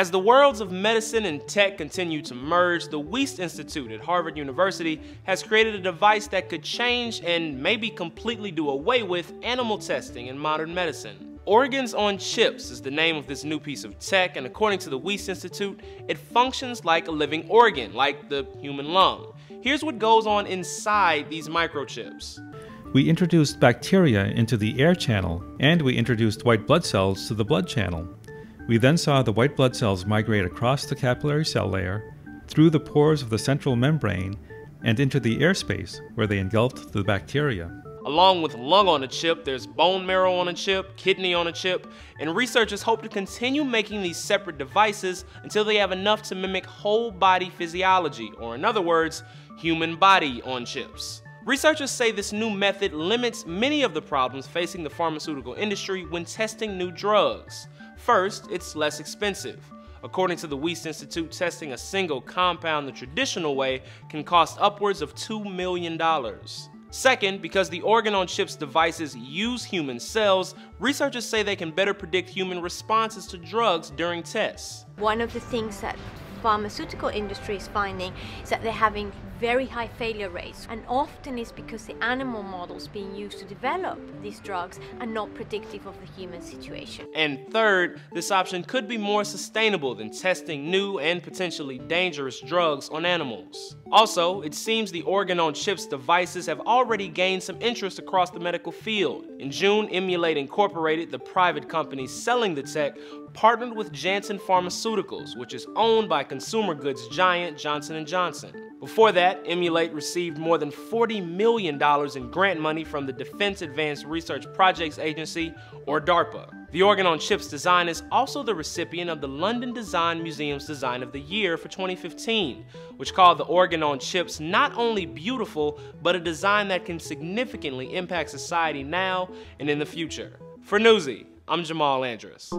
As the worlds of medicine and tech continue to merge, the Wyss Institute at Harvard University has created a device that could change and maybe completely do away with animal testing in modern medicine. Organs on Chips is the name of this new piece of tech, and according to the Wyss Institute, it functions like a living organ, like the human lung. Here's what goes on inside these microchips. We introduced bacteria into the air channel, and we introduced white blood cells to the blood channel. We then saw the white blood cells migrate across the capillary cell layer, through the pores of the central membrane, and into the airspace where they engulfed the bacteria. Along with lung on a chip, there's bone marrow on a chip, kidney on a chip, and researchers hope to continue making these separate devices until they have enough to mimic whole body physiology, or in other words, human body on chips. Researchers say this new method limits many of the problems facing the pharmaceutical industry when testing new drugs. First, it's less expensive. According to the Wyss Institute, testing a single compound the traditional way can cost upwards of $2 million. Second, because the organ on chips devices use human cells, researchers say they can better predict human responses to drugs during tests. One of the things that pharmaceutical industry is finding is that they're having very high failure rates and often it's because the animal models being used to develop these drugs are not predictive of the human situation. And third, this option could be more sustainable than testing new and potentially dangerous drugs on animals. Also, it seems the organ on chips devices have already gained some interest across the medical field. In June, Emulate Incorporated, the private company selling the tech, partnered with Janssen Pharmaceuticals, which is owned by consumer goods giant Johnson & Johnson. Before that, Emulate received more than $40 million in grant money from the Defense Advanced Research Projects Agency, or DARPA. The organ on chips design is also the recipient of the London Design Museum's Design of the Year for 2015, which called the organ on chips not only beautiful, but a design that can significantly impact society now and in the future. For Newsy, I'm Jamal Andress.